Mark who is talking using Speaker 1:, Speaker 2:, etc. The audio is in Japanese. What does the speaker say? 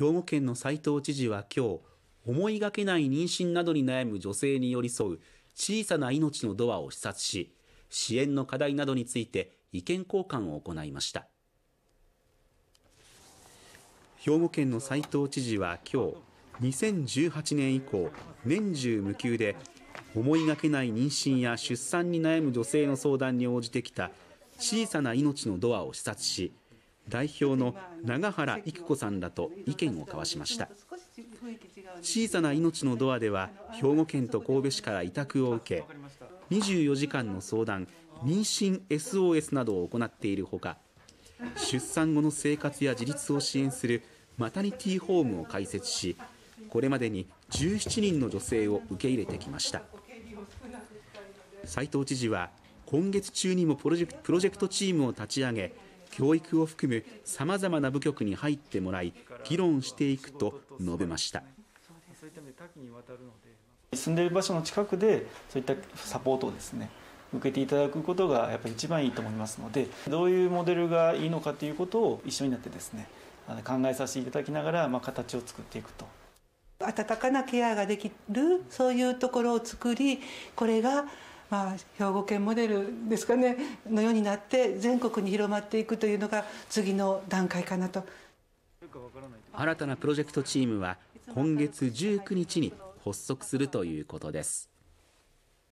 Speaker 1: 兵庫県の斉藤知事は今日思いがけない妊娠などに悩む女性に寄り添う小さな命のドアを視察し支援の課題などについて意見交換を行いました。兵庫県の斉藤知事は今日2018年以降年中無休で思いがけない妊娠や出産に悩む女性の相談に応じてきた小さな命のドアを視察し代表の永原育子さんらと意見を交わしました。小さな命のドアでは兵庫県と神戸市から委託を受け24時間の相談妊娠 SOS などを行っているほか出産後の生活や自立を支援するマタニティホームを開設しこれまでに17人の女性を受け入れてきました。斉藤知事は今月中にもプロジェクトチームを立ち上げ教育を含むさまざまな部局に入ってもらい議論していくと述べました。
Speaker 2: 住んでいる場所の近くでそういったサポートをですね受けていただくことがやっぱり一番いいと思いますのでどういうモデルがいいのかということを一緒になってですね考えさせていただきながら、まあ、形を作っていくと。
Speaker 3: 温かなケアができるそういうところを作りこれがまあ、兵庫県モデルですかねのようになって全国に広まっていくというのが次の段階かなと。
Speaker 1: 新たなプロジェクトチームは今月19日に発足するということです。